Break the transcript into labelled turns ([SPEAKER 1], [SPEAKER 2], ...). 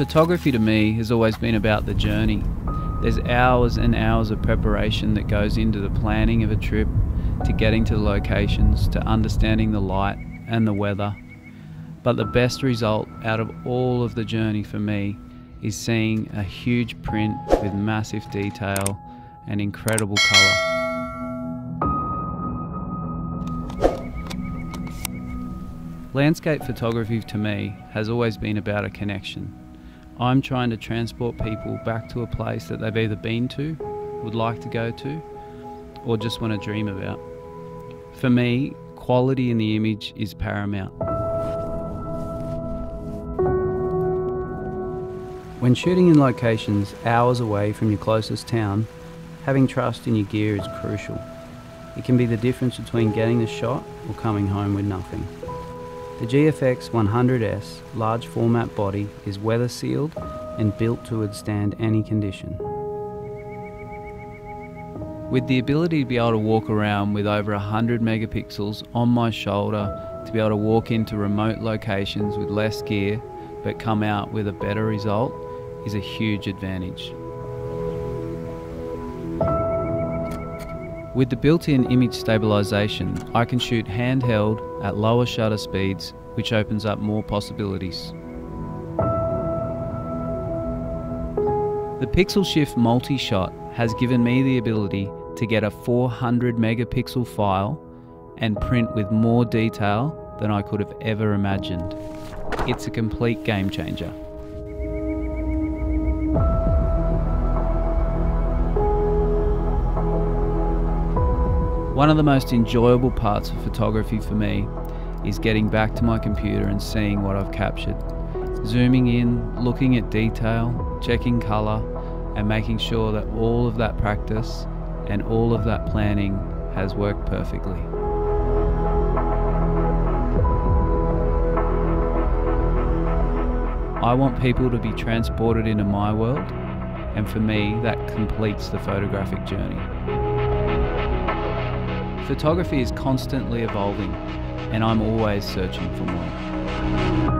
[SPEAKER 1] Photography to me has always been about the journey. There's hours and hours of preparation that goes into the planning of a trip, to getting to the locations, to understanding the light and the weather. But the best result out of all of the journey for me is seeing a huge print with massive detail and incredible colour. Landscape photography to me has always been about a connection. I'm trying to transport people back to a place that they've either been to, would like to go to, or just want to dream about. For me, quality in the image is paramount. When shooting in locations hours away from your closest town, having trust in your gear is crucial. It can be the difference between getting the shot or coming home with nothing. The GFX 100S large format body is weather sealed and built to withstand any condition. With the ability to be able to walk around with over 100 megapixels on my shoulder, to be able to walk into remote locations with less gear but come out with a better result is a huge advantage. With the built-in image stabilization, I can shoot handheld at lower shutter speeds, which opens up more possibilities. The Pixel Shift multi-shot has given me the ability to get a 400 megapixel file and print with more detail than I could have ever imagined. It's a complete game changer. One of the most enjoyable parts of photography for me is getting back to my computer and seeing what I've captured. Zooming in, looking at detail, checking colour, and making sure that all of that practice and all of that planning has worked perfectly. I want people to be transported into my world, and for me, that completes the photographic journey. Photography is constantly evolving, and I'm always searching for more.